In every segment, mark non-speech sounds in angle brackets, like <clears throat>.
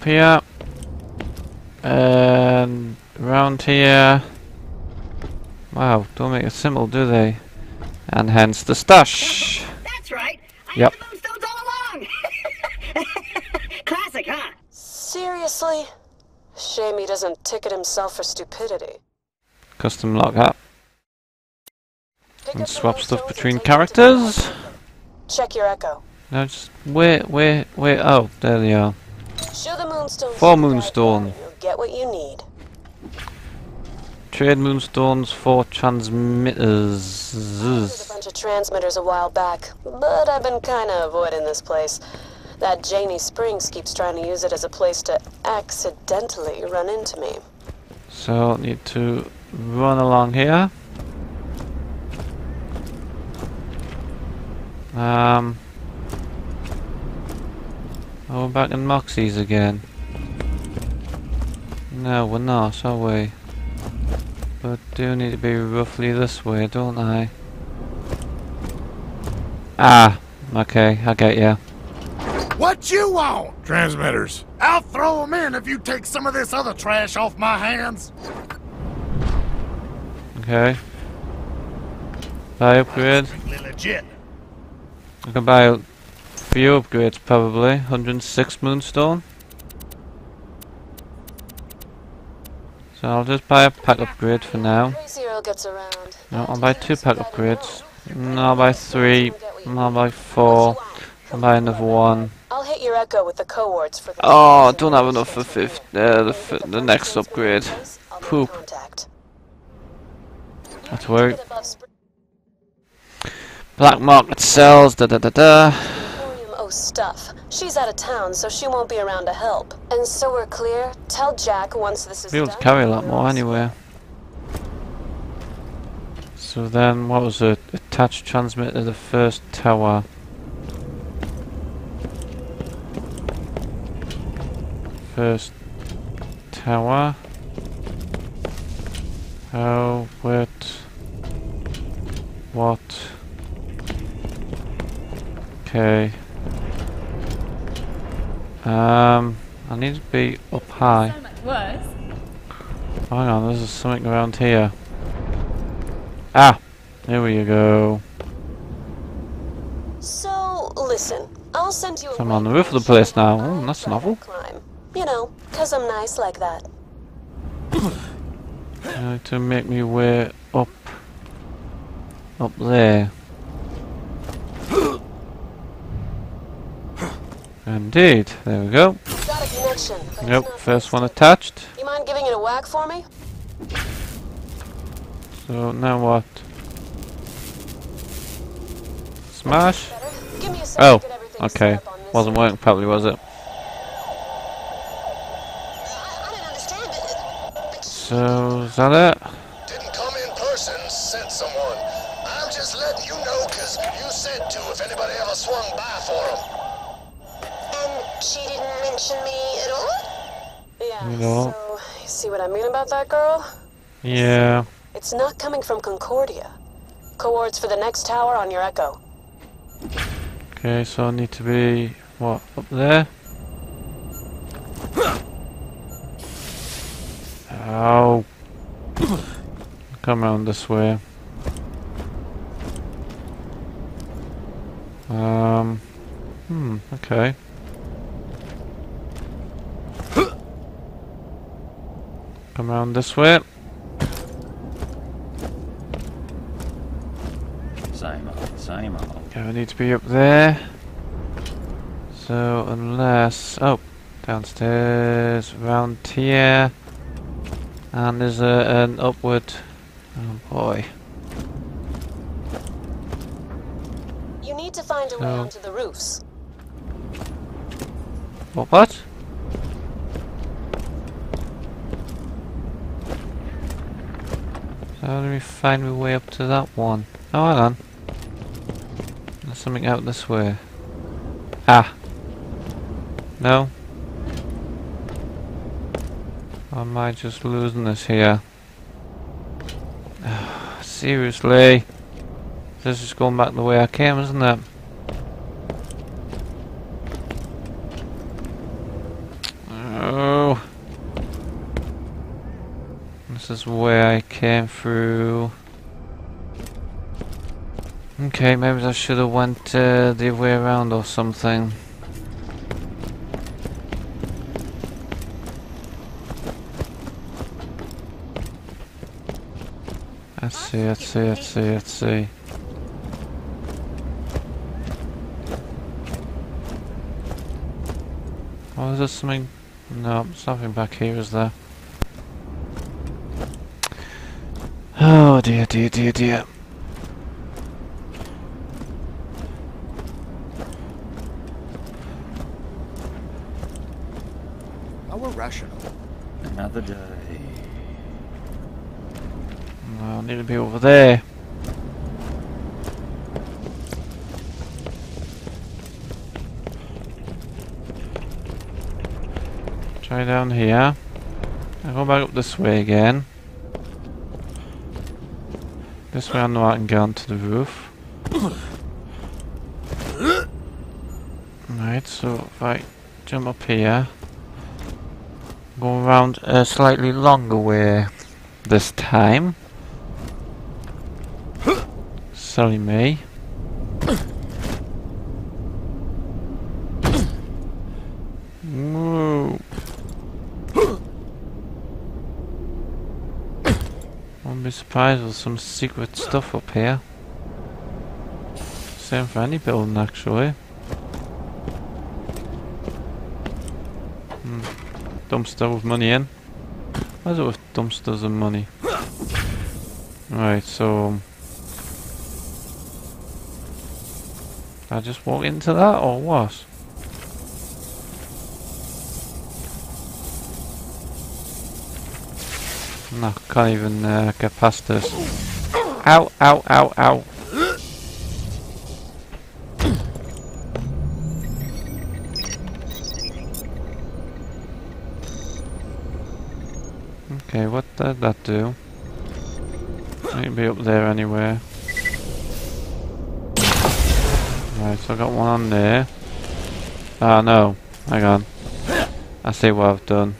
Up here. And around here. Wow, don't make a symbol, do they? And hence the stash. That's right. I Yep. had the moonstones all along. <laughs> Classic, huh? Seriously? Shame he doesn't ticket himself for stupidity. Custom lock up. Pick And swap stuff between and take them to the characters. Check your echo. No, just wait, wait, wait. Oh, there they are. Show the moonstones. Four to the guy moonstone. get what you need. Trade moonstones for transmitters. There's a bunch of transmitters a while back, but I've been kinda avoiding this place. That Janey Springs keeps trying to use it as a place to accidentally run into me. So need to run along here. Um. Oh, we're back in Moxxi's again. No, we're not, are we? But do need to be roughly this way, don't I? Ah, okay, I get ya. What you want? Transmitters. I'll throw them in if you take some of this other trash off my hands. Okay. Buy upgrade. Legit. I can buy a few upgrades probably. 106 moonstone. So I'll just buy a pack upgrade for now. Crazy Earl gets around. No, I'll buy two pack upgrades. No, I'll buy three. No, I'll buy four. I'll buy another one. I'll hit your echo with the cohorts for the. Oh, I don't have enough for fifth. Uh, the, f the next upgrade. I'll be in Poop. That's work. Black market sells. Da da da da. Stuff. She's out of town, so she won't be around to help. And so we're clear. Tell Jack once this is to done, carry a lot more anyway. So then, what was it? Attached transmitter to the first tower. First tower. How, what, what? Okay. Um, I need to be up high. So. Hang on, there's something around here. Ah! There we go. So, listen. I'll send you a I'm on the roof of the place now. I'll Oh, that's try to novel. Climb. You know, cause I'm nice like that. <coughs> Uh, to make me way up. Up there. Indeed. There we go. Got a connection. Yep, first one attached. You mind giving it a whack for me? So now what? Smash? Give me a second Oh, to get everything oh, okay. set up on this Wasn't working properly, was it? I, I didn't understand it. So, is that it? Didn't come in person, sent someone. I'm just letting you know because you said to if anybody ever swung by for them. And she didn't mention me at all? Yeah, You know. so, you see what I mean about that girl? Yeah. It's not coming from Concordia. Cohorts for the next tower on your echo. Okay, so I need to be, what, up there? Ow. Come around this way. Um, hmm, okay. Come around this way. Same old, same old. Okay, I need to be up there. So unless oh, downstairs, round here, and there's a, an upward. Oh boy. You need to find a way So- onto the roofs. What? What? So how do we find my way up to that one? Oh, hang on. There's something out this way. Ah. No. Or am I just losing this here? <sighs> Seriously? This is going back the way I came, isn't it? Is where I came through. Okay, maybe I should have went uh, the way around or something. Let's see, let's see, let's see, let's see. Oh, is there something? No, something back here, is there? Oh dear, dear, dear, dear. How irrational. Another day. I need to be over there. Try down here. I go back up this way again. This way I know I can get onto the roof. Right, so if I jump up here, go around a slightly longer way this time. Silly me. Wouldn't be surprised with some secret stuff up here. Same for any building actually. Hmm. Dumpster with money in. Why it with dumpsters and money? Right, so Did I just walk into that or what? No, can't even uh, get past this. Ow, ow, ow, ow. Okay, what did that do? Maybe up there anywhere. Right, so I got one on there. Ah, no. Hang on. I see what I've done.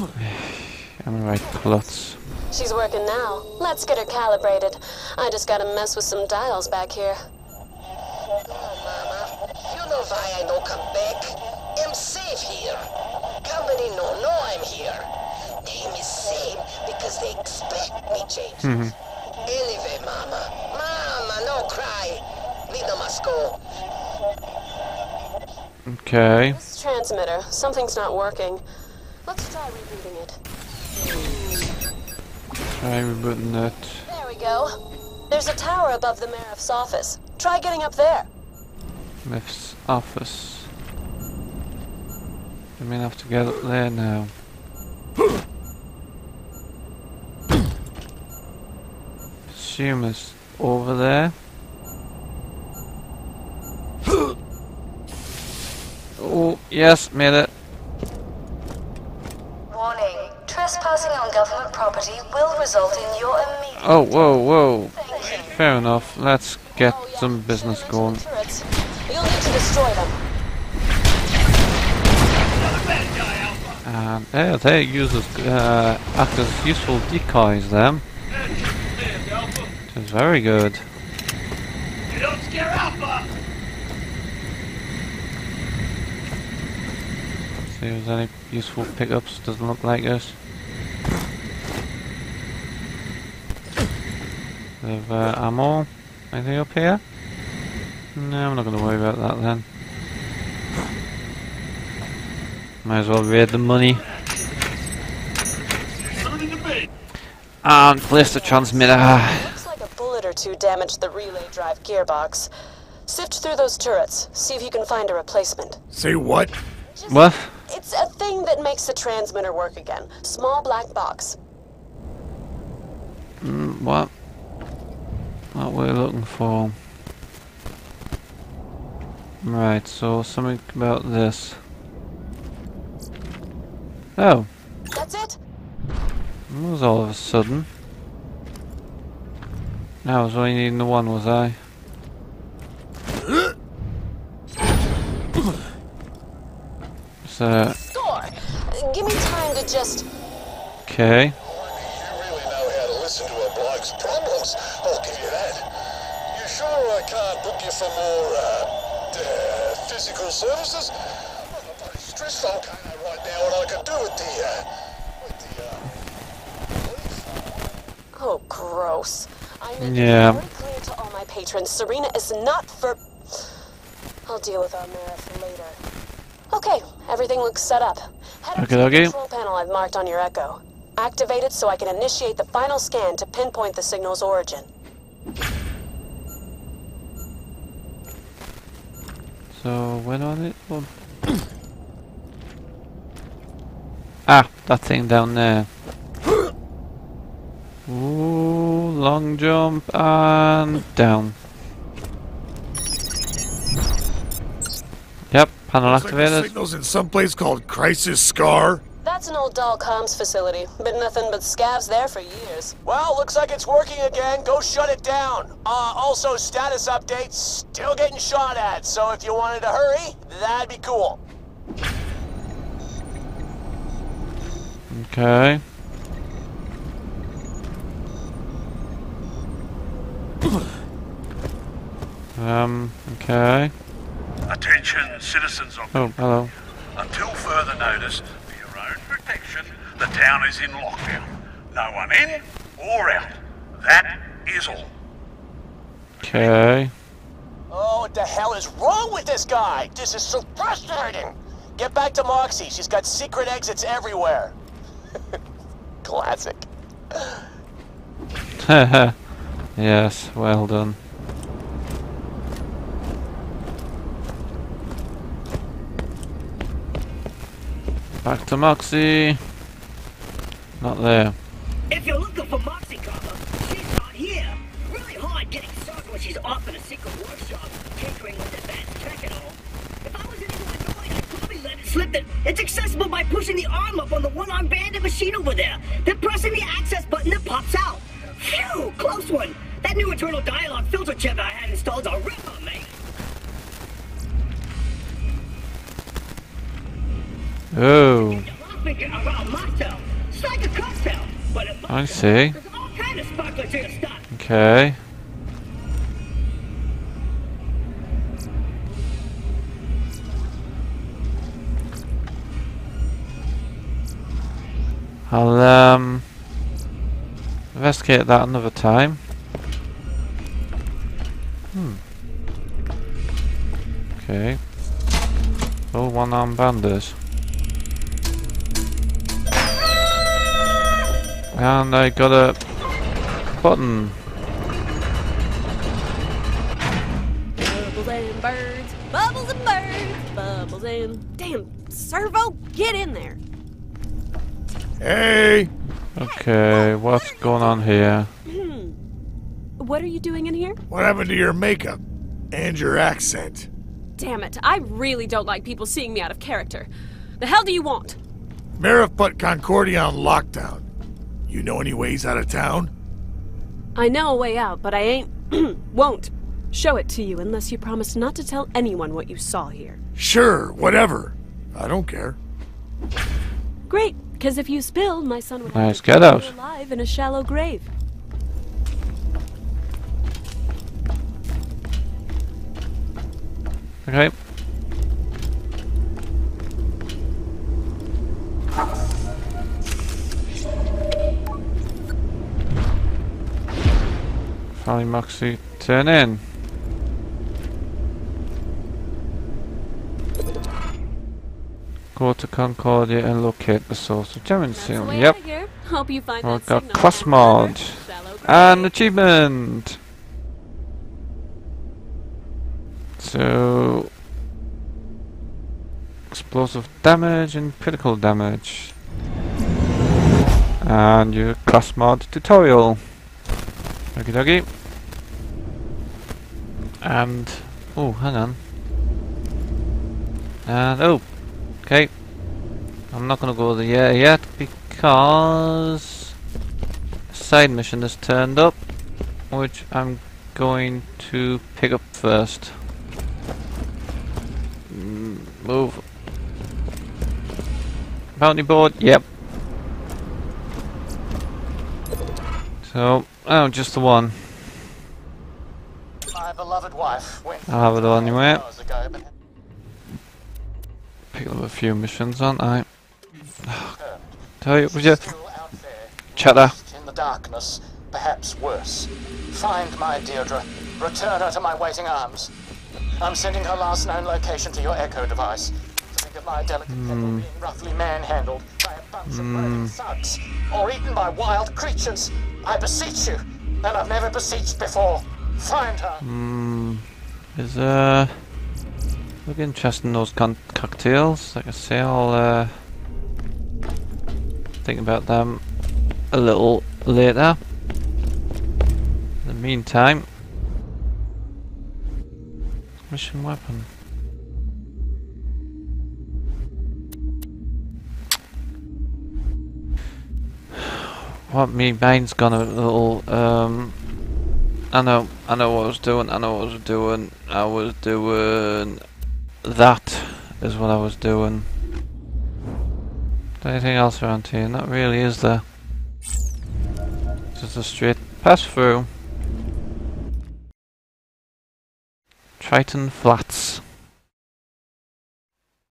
<sighs> I'm right klutz. She's working now. Let's get her calibrated. I just gotta mess with some dials back here. Oh, mama. You know why I no come back? I'm safe here. Company no know I'm here. Name is same because they expect me change. Hmm. Anyway, mama. Mama, no cry. Lina must go. Okay. This transmitter, something's not working. Let's try rebooting it. Try rebooting that. There we go. There's a tower above the mayor's office. Try getting up there. Myth's office. I mean, I have to get up there now. It's over there. Oh, yes, made it. Warning. Trespassing on government property will result in your immediate... Oh, whoa, whoa. Fair enough. Let's get Oh, yeah. some business going. You'll need to destroy them. And yeah, they use as, uh, act as useful decoys. Them. It is very good. You don't scare Alpha. See if there's any useful pickups. Doesn't look like it. Of uh, ammo. Anything up here? No, I'm not going to worry about that then. Might as well raid the money. And place the transmitter. Looks like a bullet or two damaged the relay drive gearbox. Sift through those turrets. See if you can find a replacement. Say what? Just- What? It's a thing that makes the transmitter work again. Small black box. Mm, what? What we're looking for? Right, so something about this. Oh, That's it? it was all of a sudden. I was only needing the one, was I? Do with the, uh, physical services? Stress stuff and I want to know what I could do with the, uh, police. Oh, gross. I make Yeah. very clear to all my patrons Serena is not for. I'll deal with our Almera later. Okay, everything looks set up. Head the Okey-dokey. control panel I've marked on your Echo. Activate it so I can initiate the final scan to pinpoint the signal's origin. So, when on it? Oh. <clears throat> ah, that thing down there. Ooh, long jump and down. Panel Looks like the signal's in some place called Crisis Scar. That's an old Dahl comms facility. Been nothing but scavs there for years. Well, looks like it's working again. Go shut it down. Uh, also, status updates still getting shot at. So if you wanted to hurry, that'd be cool. Okay. <clears throat> Um, okay. Attention, citizens of Oh, hello. Until further notice, for your own protection, the town is in lockdown. No one in or out. That is all. Okay. Oh, what the hell is wrong with this guy? This is so frustrating. Get back to Moxxi. She's got secret exits everywhere. <laughs> Classic. <laughs> yes, well done. Back to Moxxi. Not there. If you're looking for Moxxi Copper, she's not here. Really hard getting sucked when she's off in a secret workshop, tinkering with advanced tech and all. If I was anyone annoying, I'd probably let it slip that it's accessible by pushing the arm up on the one-armed bandit machine over there, then pressing the access button that pops out. Phew, close one. That new internal dialogue filter chip I had installed is a ripper, mate. Here I see. Okay. I'll um investigate that another time. Hmm. Okay. Oh, one arm banders. And I got a button. Bubbles and birds, bubbles and birds, bubbles and. Damn, Servo, get in there. Hey! Okay, what's going on here? Hmm. What are you doing in here? What happened to your makeup? And your accent? Damn it, I really don't like people seeing me out of character. The hell do you want? Marif put Concordia on lockdown. You know any ways out of town? I know a way out, but I ain't. <clears throat> won't show it to you unless you promise not to tell anyone what you saw here. Sure, whatever. I don't care. Great, because if you spill, my son would Nice have to get be out. alive in a shallow grave. Okay. Finally, Moxxi, turn in. Go to Concordia and locate the source of the Gerensium. Yep. Hope you find We've got class mod and achievement. So explosive damage and critical damage. And your class mod tutorial. Okie dokie. And oh, hang on. And oh, okay. I'm not gonna go there yet because a side mission has turned up, which I'm going to pick up first. Move. Bounty board? Yep. So, oh, just the one. My beloved wife went I'll have it on anyway. hours ago, but Picking up a few missions, aren't I? Tell you, would you? still out there, Chatter. in the darkness, perhaps worse. Find my Deirdre. Return her to my waiting arms. I'm sending her last known location to your echo device. To think of my delicate Hmm. pebble being roughly manhandled by a bunch of roving thugs, or eaten by wild creatures. I beseech you, and I've never beseeched before. Find her. Hmm. Is uh. Look interesting those con cocktails. Like I say, I'll uh. Think about them a little later. In the meantime. Mission weapon. What me mind's gone a little um I know I know what I was doing, I know what I was doing. I was doing that is what I was doing. Anything else around here? Not really, is there? Just a straight pass through. Triton Flats.